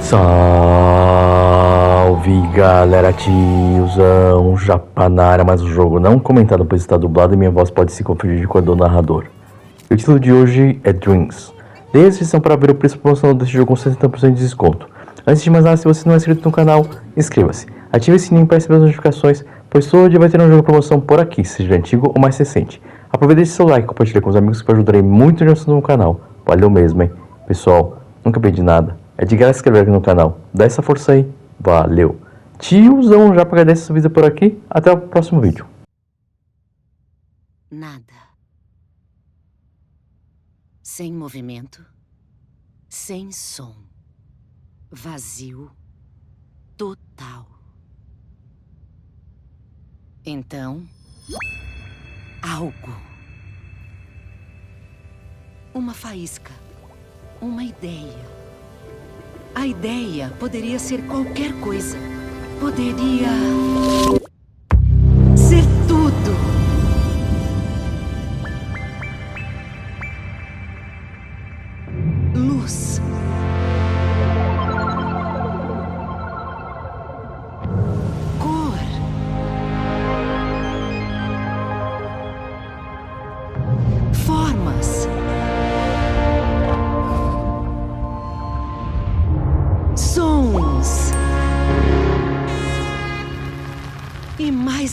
Salve galera, tiozão, Japanara, mais um jogo não comentado pois está dublado e minha voz pode se confundir com a do narrador. O título de hoje é Dreams. Dê a descrição para ver o preço promocional desse jogo com 60% de desconto. Antes de mais nada, se você não é inscrito no canal, inscreva-se. Ative o sininho para receber as notificações, pois todo dia vai ter um jogo de promoção por aqui, seja antigo ou mais recente. Aproveite esse seu like e compartilhe com os amigos que ajudarem muito no canal. Valeu mesmo, hein? Pessoal, nunca pedi nada. É de graça inscrever aqui no canal. Dá essa força aí. Valeu. Tiozão já agradece essa visita por aqui. Até o próximo vídeo. Nada. Sem movimento. Sem som. Vazio. Total. Então. Algo. Uma faísca. Uma ideia. A ideia poderia ser qualquer coisa. Poderia. ser tudo. Luz.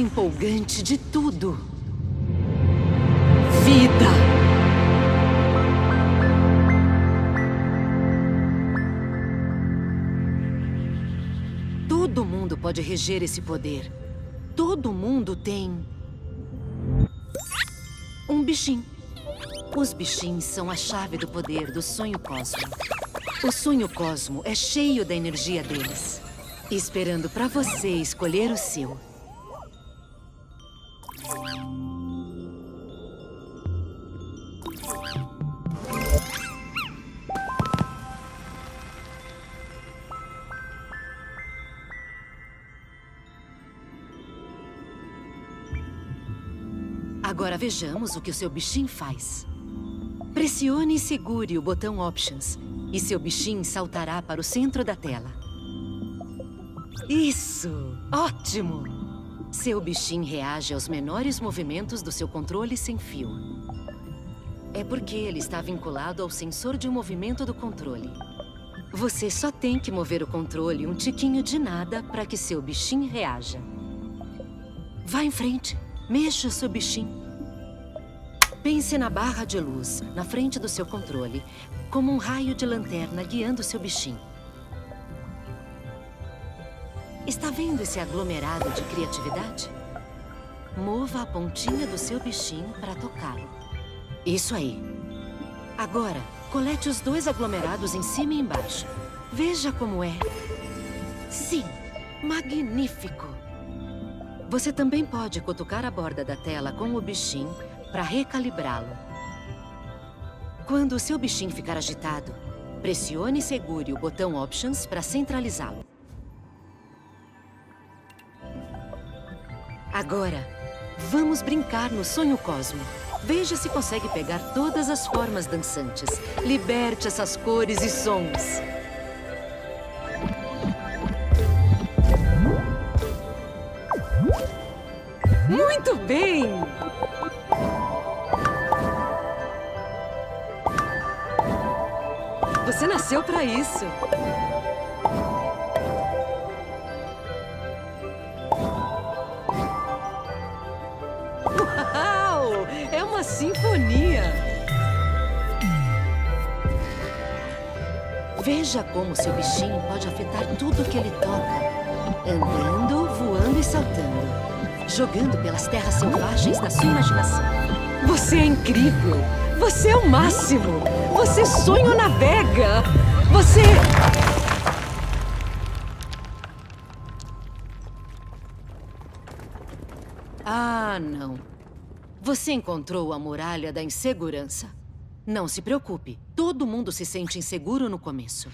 Empolgante de tudo: vida. Todo mundo pode reger esse poder. Todo mundo tem. Um bichinho. Os bichinhos são a chave do poder do sonho cósmico. O sonho cosmo é cheio da energia deles, esperando para você escolher o seu. Vejamos o que o seu bichinho faz. Pressione e segure o botão Options e seu bichinho saltará para o centro da tela. Isso! Ótimo! Seu bichinho reage aos menores movimentos do seu controle sem fio. É porque ele está vinculado ao sensor de movimento do controle. Você só tem que mover o controle um tiquinho de nada para que seu bichinho reaja. Vá em frente. Mexa seu bichinho. Pense na barra de luz, na frente do seu controle, como um raio de lanterna guiando seu bichinho. Está vendo esse aglomerado de criatividade? Mova a pontinha do seu bichinho para tocá-lo. Isso aí. Agora, colete os dois aglomerados em cima e embaixo. Veja como é. Sim, magnífico. Você também pode cutucar a borda da tela com o bichinho para recalibrá-lo. Quando o seu bichinho ficar agitado, pressione e segure o botão Options para centralizá-lo. Agora, vamos brincar no sonho cosmo. Veja se consegue pegar todas as formas dançantes. Liberte essas cores e sons. Muito bem! Nasceu para isso. Uau! É uma sinfonia! Veja como seu bichinho pode afetar tudo que ele toca. Andando, voando e saltando. Jogando pelas terras selvagens da sua imaginação. Você é incrível! Você é o máximo! Você sonho navega! Você... Ah, não. Você encontrou a muralha da insegurança. Não se preocupe. Todo mundo se sente inseguro no começo.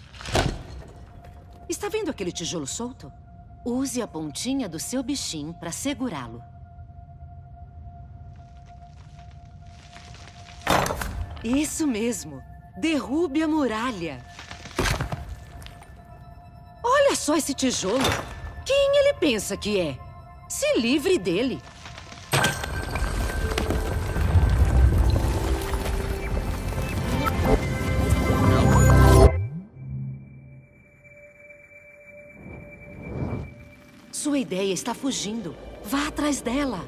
Está vendo aquele tijolo solto? Use a pontinha do seu bichinho para segurá-lo. Isso mesmo. Derrube a muralha. Olha só esse tijolo. Quem ele pensa que é? Se livre dele. Sua ideia está fugindo. Vá atrás dela.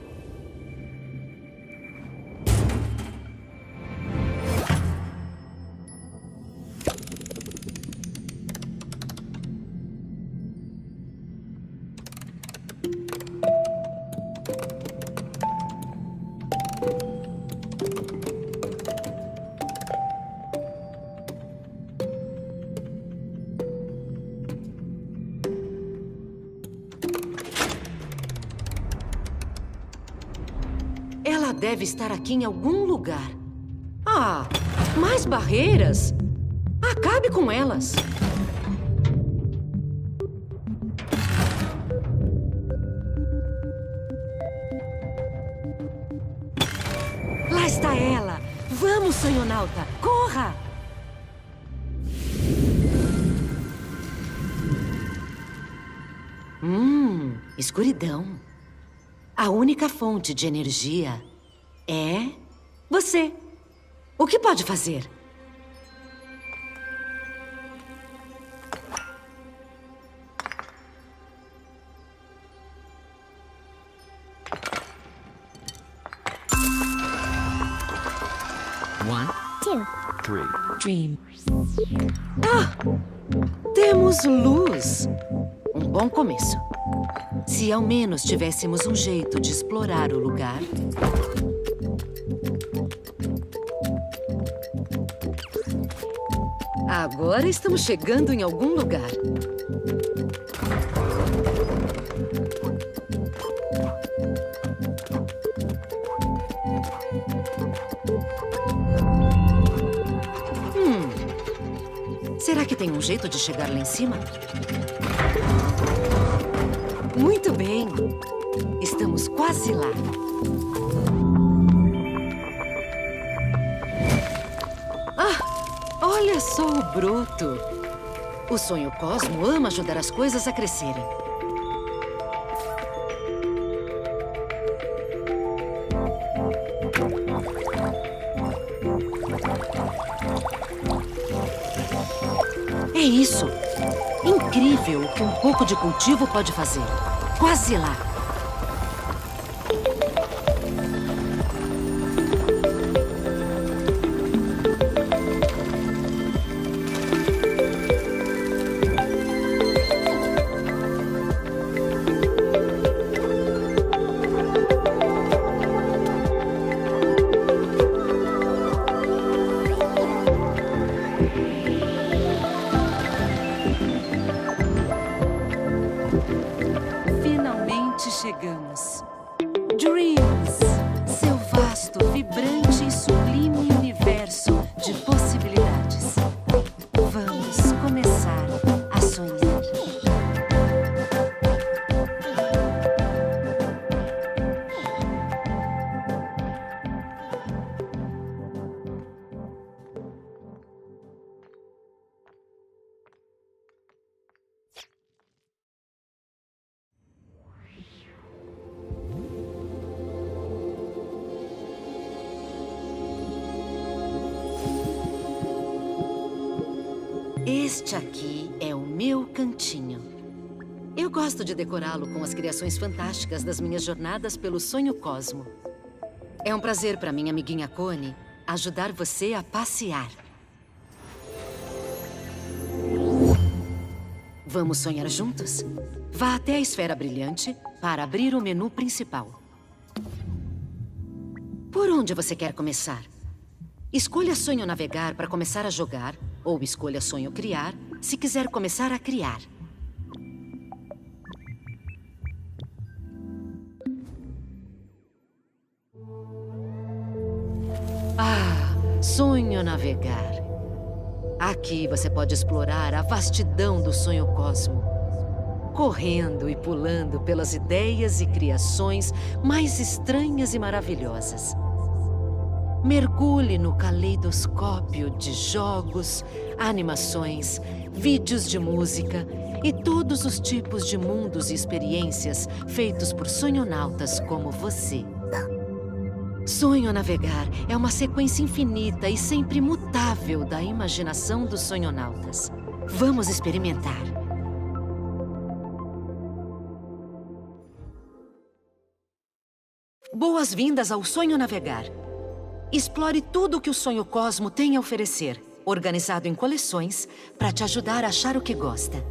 Deve estar aqui em algum lugar. Ah, mais barreiras? Acabe com elas. Lá está ela! Vamos, sonhonauta! Corra! Hum, escuridão. A única fonte de energia é você. O que pode fazer? One, Two. three. Dream. Temos luz. Um bom começo. Se ao menos tivéssemos um jeito de explorar o lugar. Agora estamos chegando em algum lugar. Hum. Será que tem um jeito de chegar lá em cima? Muito bem. Estamos quase lá. Olha só o broto. O sonho Cosmo ama ajudar as coisas a crescerem. É isso. Incrível o que um pouco de cultivo pode fazer. Quase lá. Este aqui é o meu cantinho. Eu gosto de decorá-lo com as criações fantásticas das minhas jornadas pelo sonho cosmo. É um prazer para minha amiguinha Connie ajudar você a passear. Vamos sonhar juntos? Vá até a esfera brilhante para abrir o menu principal. Por onde você quer começar? Escolha sonho navegar para começar a jogar, ou escolha sonho criar se quiser começar a criar. Ah, sonho navegar. Aqui você pode explorar a vastidão do sonho cosmo. Correndo e pulando pelas ideias e criações mais estranhas e maravilhosas. Mergulhe no caleidoscópio de jogos, animações, vídeos de música e todos os tipos de mundos e experiências feitos por sonhonautas como você. Sonho Navegar é uma sequência infinita e sempre mutável da imaginação dos sonhonautas. Vamos experimentar. Boas-vindas ao Sonho Navegar. Explore tudo o que o Sonho Cosmo tem a oferecer, organizado em coleções, para te ajudar a achar o que gosta.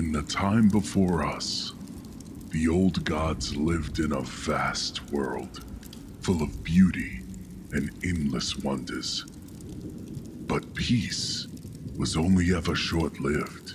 In the time before us, the old gods lived in a vast world, full of beauty and endless wonders. But peace was only ever short lived.